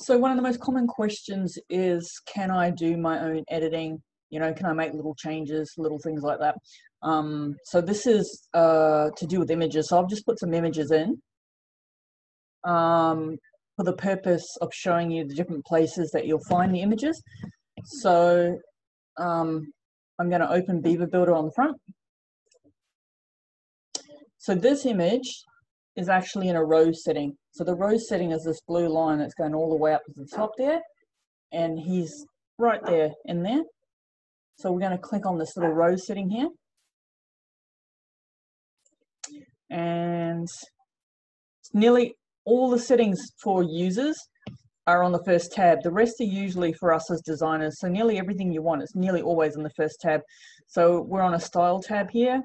So one of the most common questions is, can I do my own editing? You know, can I make little changes, little things like that? Um, so this is uh, to do with images. So I've just put some images in um, for the purpose of showing you the different places that you'll find the images. So um, I'm going to open Beaver Builder on the front. So this image is actually in a row setting. So the row setting is this blue line that's going all the way up to the top there. And he's right there in there. So we're going to click on this little row setting here. And nearly all the settings for users are on the first tab. The rest are usually for us as designers. So nearly everything you want is nearly always on the first tab. So we're on a style tab here.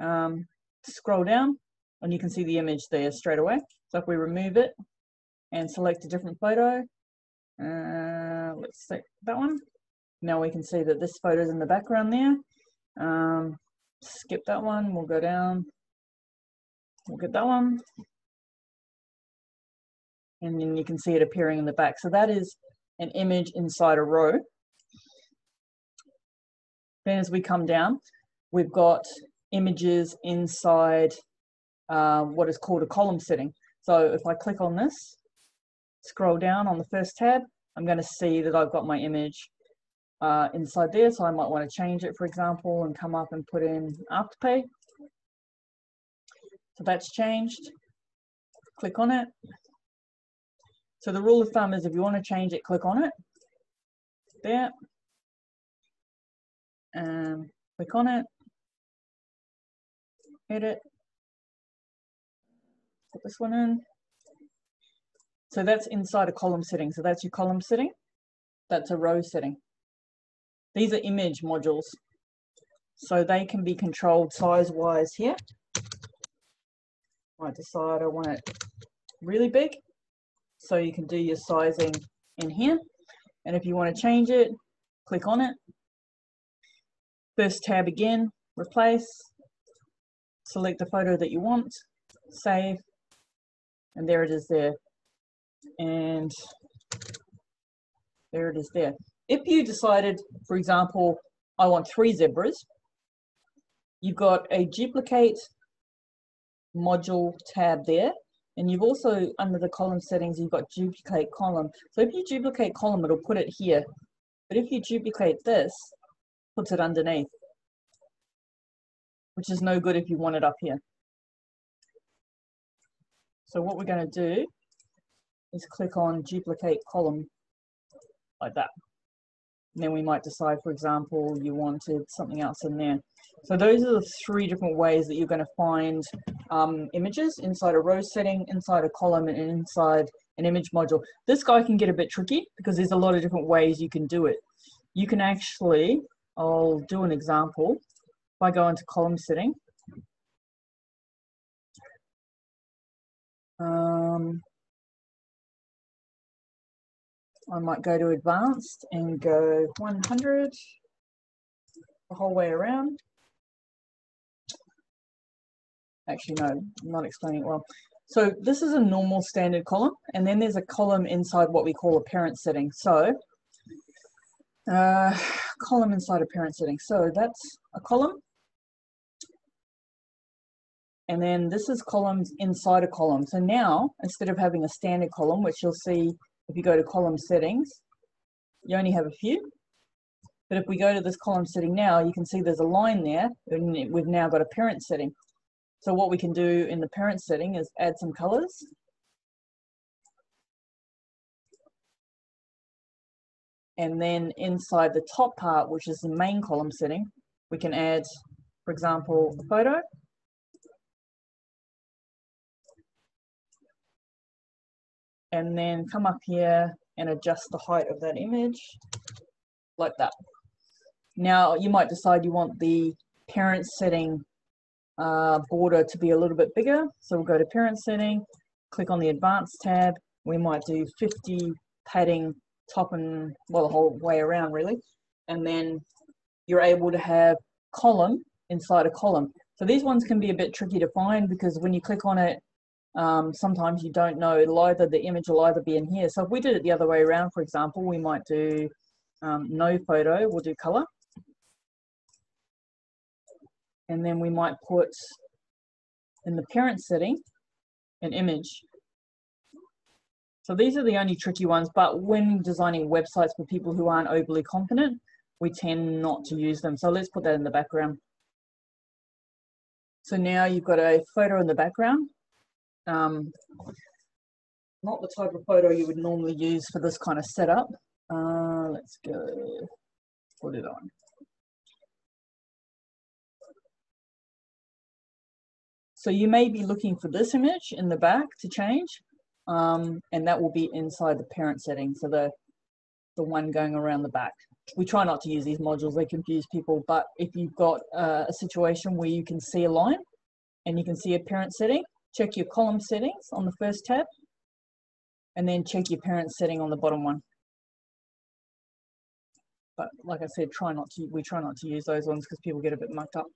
Um, scroll down and you can see the image there straight away. So if we remove it and select a different photo, uh, let's select that one. Now we can see that this photo is in the background there. Um, skip that one, we'll go down, we'll get that one. And then you can see it appearing in the back. So that is an image inside a row. Then as we come down, we've got images inside uh, what is called a column setting. So if I click on this, scroll down on the first tab, I'm going to see that I've got my image uh, inside there. So I might want to change it, for example, and come up and put in Afterpay. So that's changed. Click on it. So the rule of thumb is if you want to change it, click on it. There. And click on it. Edit put this one in. So that's inside a column setting. So that's your column setting. That's a row setting. These are image modules. So they can be controlled size-wise here. I decide I want it really big. So you can do your sizing in here. And if you want to change it, click on it. First tab again, replace. Select the photo that you want, save, and there it is there. And there it is there. If you decided, for example, I want three zebras, you've got a duplicate module tab there. And you've also, under the column settings, you've got duplicate column. So if you duplicate column, it'll put it here. But if you duplicate this, puts it underneath, which is no good if you want it up here. So what we're going to do is click on duplicate column like that. And then we might decide, for example, you wanted something else in there. So those are the three different ways that you're going to find um, images inside a row setting, inside a column, and inside an image module. This guy can get a bit tricky because there's a lot of different ways you can do it. You can actually, I'll do an example. If I go into column setting, Um, I might go to advanced and go 100 the whole way around. Actually, no, I'm not explaining it well. So this is a normal standard column, and then there's a column inside what we call a parent setting. So uh, column inside a parent setting. So that's a column and then this is columns inside a column. So now, instead of having a standard column, which you'll see if you go to column settings, you only have a few. But if we go to this column setting now, you can see there's a line there, and we've now got a parent setting. So what we can do in the parent setting is add some colors. And then inside the top part, which is the main column setting, we can add, for example, a photo. And then come up here and adjust the height of that image like that. Now you might decide you want the parent setting uh, border to be a little bit bigger. So we'll go to parent setting, click on the advanced tab. We might do 50 padding top and well the whole way around really. And then you're able to have column inside a column. So these ones can be a bit tricky to find because when you click on it, um, sometimes you don't know it'll either the image will either be in here. So if we did it the other way around for example we might do um, no photo we'll do color. And then we might put in the parent setting an image. So these are the only tricky ones but when designing websites for people who aren't overly confident we tend not to use them. So let's put that in the background. So now you've got a photo in the background um, not the type of photo you would normally use for this kind of setup. Uh, let's go put it on. So you may be looking for this image in the back to change, um, and that will be inside the parent setting, so the, the one going around the back. We try not to use these modules, they confuse people, but if you've got uh, a situation where you can see a line and you can see a parent setting, check your column settings on the first tab, and then check your parent setting on the bottom one. But like I said, try not to, we try not to use those ones because people get a bit mucked up.